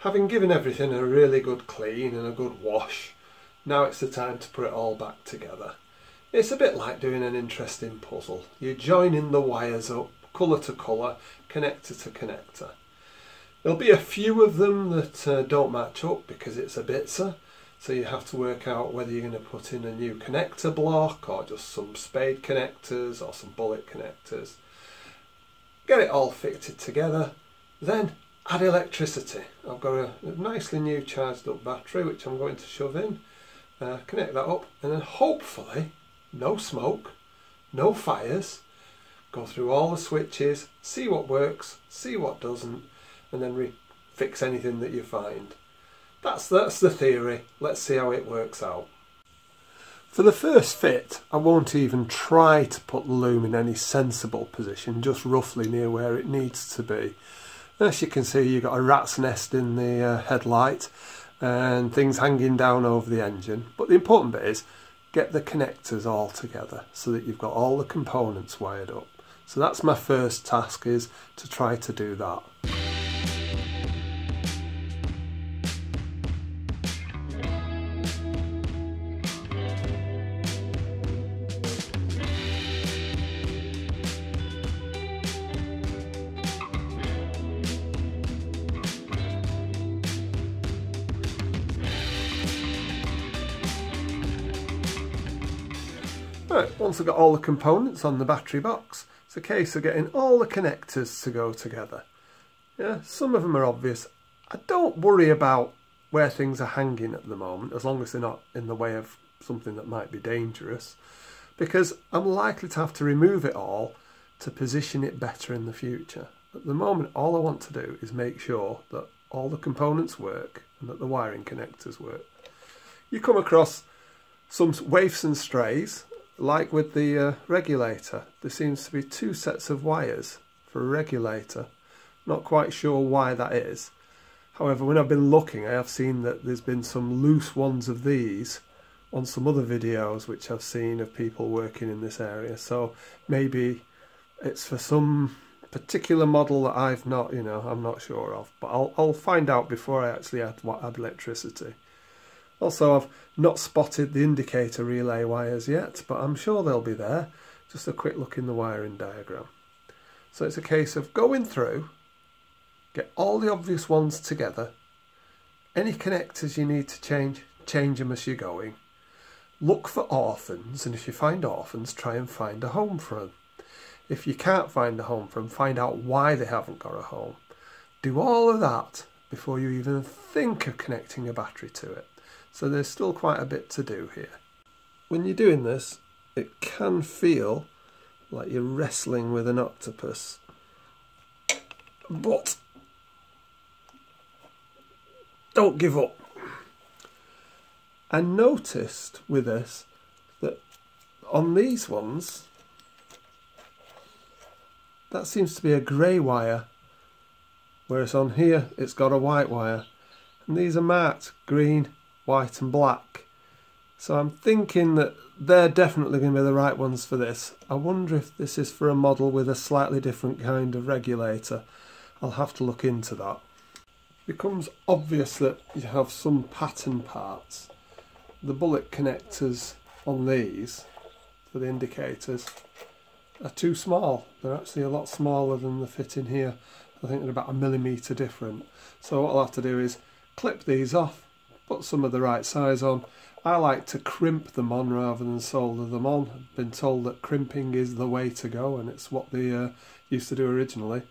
Having given everything a really good clean and a good wash, now it's the time to put it all back together. It's a bit like doing an interesting puzzle. You're joining the wires up, colour to colour, connector to connector. There'll be a few of them that uh, don't match up because it's a bitsa, so you have to work out whether you're going to put in a new connector block or just some spade connectors or some bullet connectors. Get it all fitted together, then add electricity. I've got a, nicely new charged up battery which I'm going to shove in, uh, connect that up, and then hopefully no smoke, no fires, go through all the switches, see what works, see what doesn't, and then fix anything that you find. That's, that's the theory. Let's see how it works out. For the first fit, I won't even try to put the loom in any sensible position, just roughly near where it needs to be. As you can see, you've got a rat's nest in the uh, headlight and things hanging down over the engine. But the important bit is get the connectors all together so that you've got all the components wired up. So that's my first task is to try to do that. Right, once I've got all the components on the battery box, it's a case of getting all the connectors to go together. Yeah, some of them are obvious. I don't worry about where things are hanging at the moment, as long as they're not in the way of something that might be dangerous, because I'm likely to have to remove it all to position it better in the future. At the moment, all I want to do is make sure that all the components work and that the wiring connectors work. You come across some waifs and strays like with the uh, regulator, there seems to be two sets of wires for a regulator. Not quite sure why that is. However, when I've been looking, I have seen that there's been some loose ones of these on some other videos which I've seen of people working in this area. So maybe it's for some particular model that I've not, you know, I'm not sure of. But I'll, I'll find out before I actually add, add electricity. Also, I've not spotted the indicator relay wires yet, but I'm sure they'll be there. Just a quick look in the wiring diagram. So it's a case of going through, get all the obvious ones together. Any connectors you need to change, change them as you're going. Look for orphans, and if you find orphans, try and find a home for them. If you can't find a home for them, find out why they haven't got a home. Do all of that before you even think of connecting a battery to it. So there's still quite a bit to do here. When you're doing this, it can feel like you're wrestling with an octopus. But don't give up. I noticed with this that on these ones, that seems to be a grey wire, whereas on here it's got a white wire. And these are marked green, white and black. So I'm thinking that they're definitely going to be the right ones for this. I wonder if this is for a model with a slightly different kind of regulator. I'll have to look into that. It becomes obvious that you have some pattern parts. The bullet connectors on these for the indicators are too small. They're actually a lot smaller than the fit in here. I think they're about a millimetre different. So what I'll have to do is clip these off put some of the right size on. I like to crimp them on rather than solder them on. I've been told that crimping is the way to go and it's what they uh, used to do originally.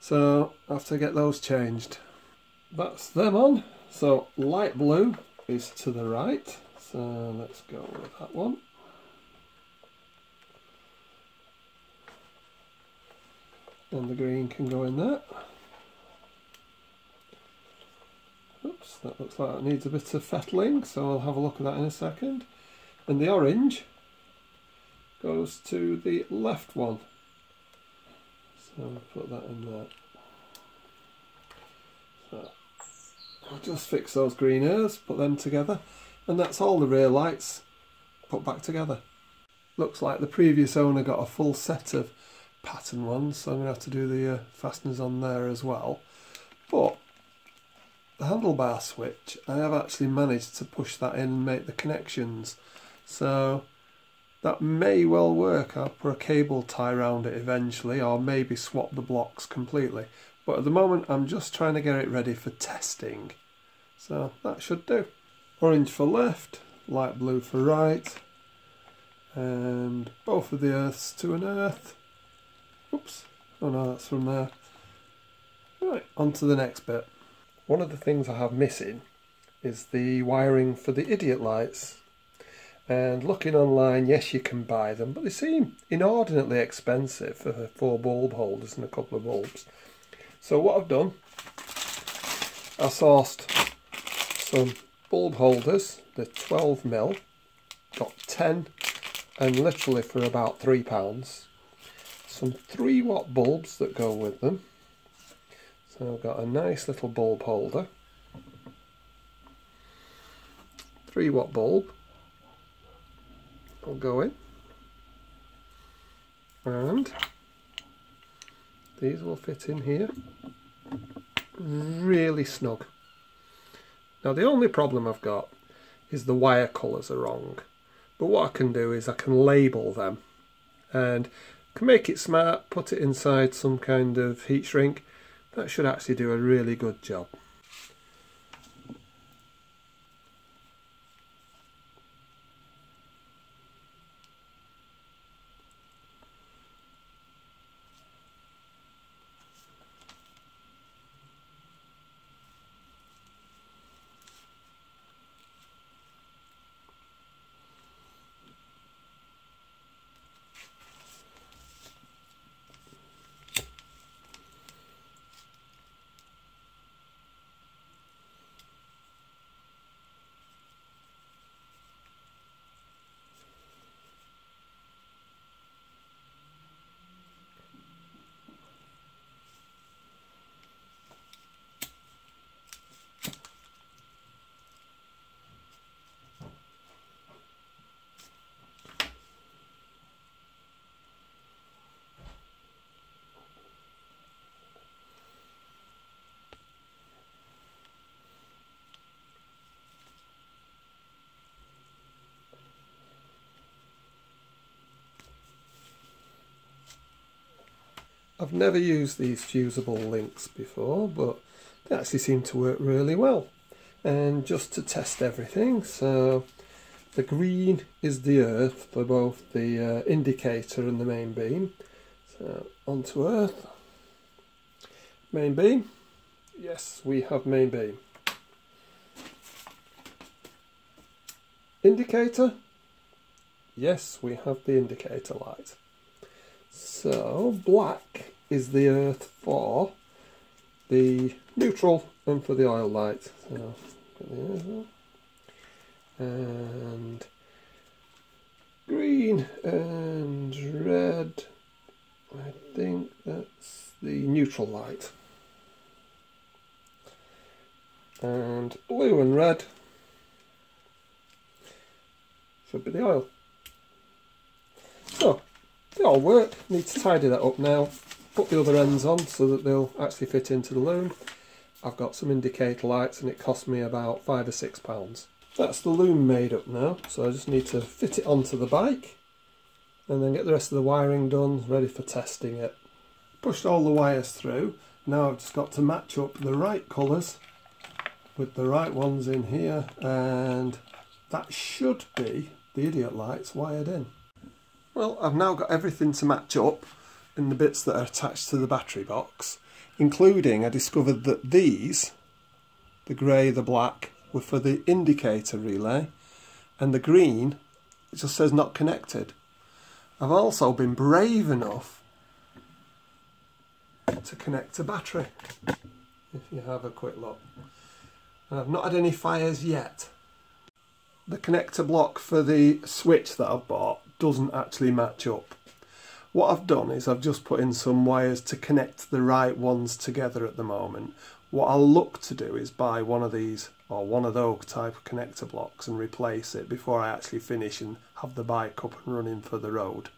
So I have to get those changed. That's them on. So light blue is to the right. So let's go with that one. And the green can go in there. Oops, that looks like it needs a bit of fettling, so I'll have a look at that in a second. And the orange goes to the left one. So I'll put that in there. So I'll just fix those green ears, put them together, and that's all the rear lights put back together. Looks like the previous owner got a full set of pattern ones, so I'm going to have to do the uh, fasteners on there as well. But the handlebar switch, I have actually managed to push that in and make the connections. So that may well work. I'll put a cable tie around it eventually or maybe swap the blocks completely. But at the moment I'm just trying to get it ready for testing. So that should do. Orange for left, light blue for right. And both of the earths to an earth. Oops. Oh no, that's from there. Right, on to the next bit. One of the things I have missing is the wiring for the idiot lights. And looking online, yes, you can buy them, but they seem inordinately expensive for four bulb holders and a couple of bulbs. So what I've done, I sourced some bulb holders, the 12 mil, got 10, and literally for about three pounds. Some three watt bulbs that go with them. So I've got a nice little bulb holder. Three watt bulb. I'll go in. And these will fit in here. Really snug. Now the only problem I've got is the wire colours are wrong. But what I can do is I can label them and can make it smart put it inside some kind of heat shrink that should actually do a really good job I've never used these fusible links before, but they actually seem to work really well. And just to test everything, so the green is the earth for both the uh, indicator and the main beam. So onto earth, main beam, yes we have main beam. Indicator, yes we have the indicator light. So black is the earth for the neutral and for the oil light. So and green and red. I think that's the neutral light. And blue and red should be the oil. So they all work. Need to tidy that up now. Put the other ends on so that they'll actually fit into the loom. I've got some indicator lights and it cost me about five or six pounds. That's the loom made up now, so I just need to fit it onto the bike and then get the rest of the wiring done, ready for testing it. Pushed all the wires through, now I've just got to match up the right colours with the right ones in here and that should be the idiot lights wired in. Well, I've now got everything to match up in the bits that are attached to the battery box, including I discovered that these, the grey, the black, were for the indicator relay, and the green, it just says not connected. I've also been brave enough to connect a battery, if you have a quick look. And I've not had any fires yet. The connector block for the switch that I've bought doesn't actually match up. What I've done is I've just put in some wires to connect the right ones together at the moment. What I'll look to do is buy one of these or one of those type of connector blocks and replace it before I actually finish and have the bike up and running for the road.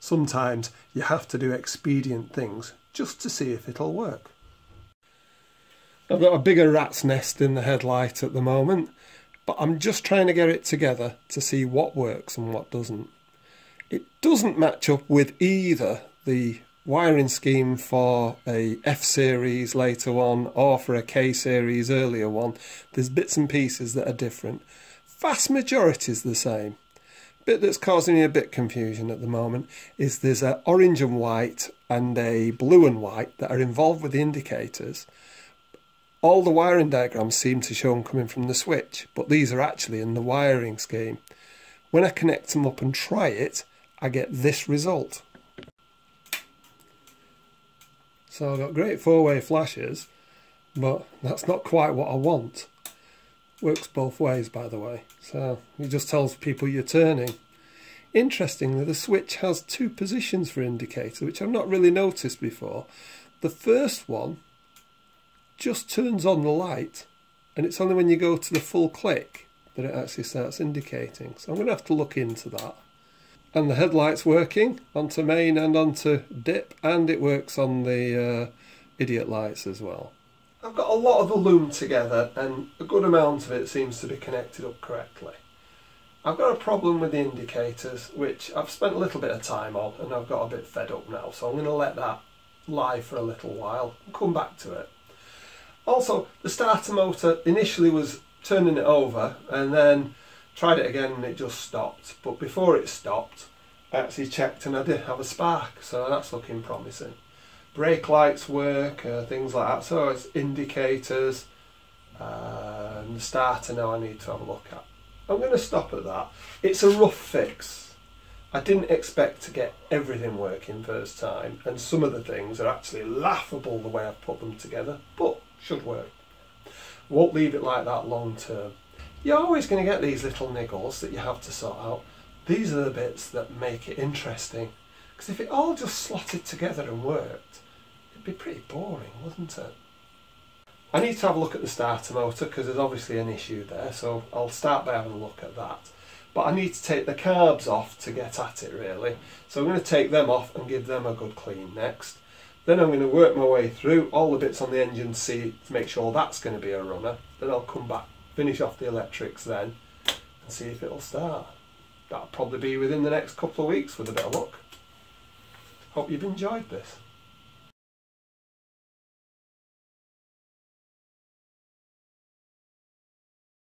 Sometimes you have to do expedient things just to see if it'll work. I've got a bigger rat's nest in the headlight at the moment, but I'm just trying to get it together to see what works and what doesn't. It doesn't match up with either the wiring scheme for a F series later on or for a K series earlier one. There's bits and pieces that are different. Vast majority is the same. Bit that's causing me a bit confusion at the moment is there's a orange and white and a blue and white that are involved with the indicators. All the wiring diagrams seem to show them coming from the switch, but these are actually in the wiring scheme. When I connect them up and try it, I get this result. So I've got great four-way flashes, but that's not quite what I want. Works both ways, by the way. So it just tells people you're turning. Interestingly, the switch has two positions for indicator, which I've not really noticed before. The first one just turns on the light, and it's only when you go to the full click that it actually starts indicating. So I'm going to have to look into that and the headlights working onto main and onto dip and it works on the uh, idiot lights as well. I've got a lot of the loom together and a good amount of it seems to be connected up correctly. I've got a problem with the indicators which I've spent a little bit of time on and I've got a bit fed up now so I'm going to let that lie for a little while and come back to it. Also the starter motor initially was turning it over and then Tried it again and it just stopped. But before it stopped, I actually checked and I did have a spark, so that's looking promising. Brake lights work, uh, things like that. So it's indicators uh, and the starter now I need to have a look at. I'm going to stop at that. It's a rough fix. I didn't expect to get everything working first time, and some of the things are actually laughable the way I've put them together, but should work. Won't leave it like that long term you're always going to get these little niggles that you have to sort out. These are the bits that make it interesting. Because if it all just slotted together and worked, it'd be pretty boring, wouldn't it? I need to have a look at the starter motor because there's obviously an issue there, so I'll start by having a look at that. But I need to take the carbs off to get at it really. So I'm going to take them off and give them a good clean next. Then I'm going to work my way through all the bits on the engine seat to make sure that's going to be a runner. Then I'll come back finish off the electrics then and see if it'll start. That'll probably be within the next couple of weeks with a bit of luck. Hope you've enjoyed this.